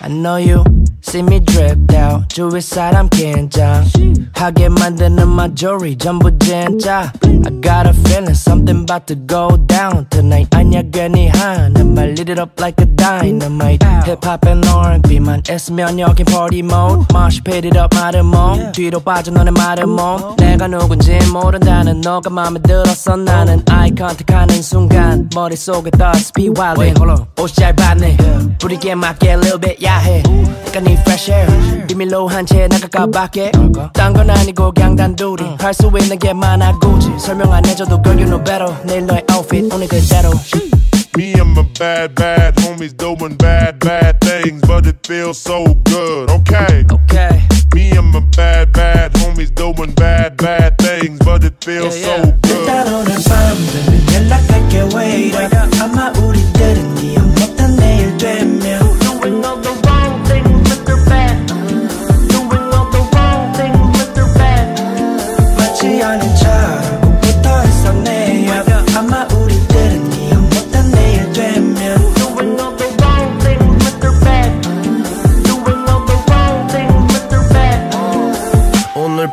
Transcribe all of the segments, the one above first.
I know you see me dripped out 주위 사람 긴장하게 만드는 my jewelry 전부 진짜 I got a feeling something about to go down tonight 아니야 괜히 하는 말 lit it up like a dynamite Hip hop and R&B만 있으면 여긴 party mode Mosh pit it up 마른 몸 뒤로 빠져 너네 마른 몸 내가 누군지 모른다는 너가 맘에 들었어 나는 eye contact 하는 순간 머릿속에 thoughts be wilding 옷이 얇았네 부리게 맞게 a little bit 야해 약간 이 fresh air 비밀로 한 채 나갈까 밖에 딴 건 아니고 그냥 단둘이 할 수 있는 게 많아 굳이 설명 안 해줘도 girl you know better 내일 너의 outfit 오늘 그대로 Me and my bad, bad homies doing bad, bad things, but it feels so good. Okay. okay Me and my bad, bad homies doing bad, bad things, but it feels Yeah, so yeah. good.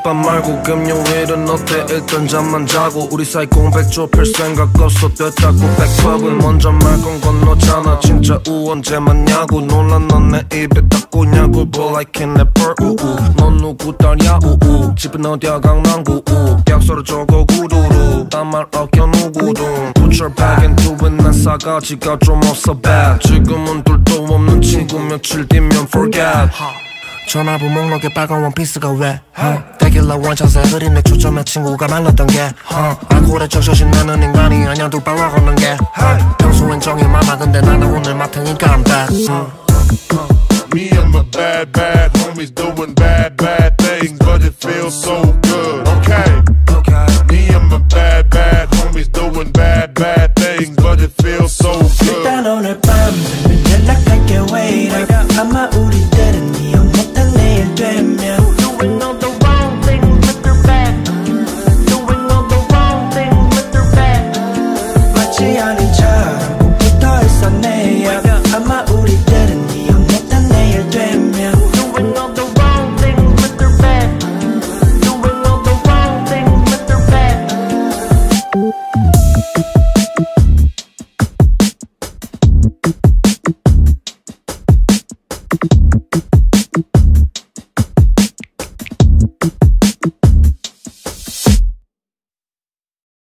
밤 말고 금요일은 어때? 일단 잠만 자고 우리 사이 공백 좁힐 생각 없어 됐다고 백밥을 먼저 말건 건너잖아. 진짜 우 언제 맞냐고 놀란 넌내 입에 닦고냐고. But I can never 우우. 넌 누구 딸이야? 우우. 집은 어디야? 강남구 우. 약서를 적어 구두로 딴말 어겨 누구든 Put your bag into it. 난 싸가지가 좀 없어. Bad. 지금은 둘도 없는 친구 며칠 뒤면 forget. 전화부 목록에 빨간 원피스가 왜? 어? 데킬라 원샷에 흐린 내 초점에 친구가 말랐던 게 어? 알코올에 적셔진 나는 인간이 아니야 둘발로 걷는 게 어? 평소엔 정이 많아 근데 나는 오늘 맡으니까 I'm back 어? Me and my bad, bad homies doing bad, bad things, but it feels so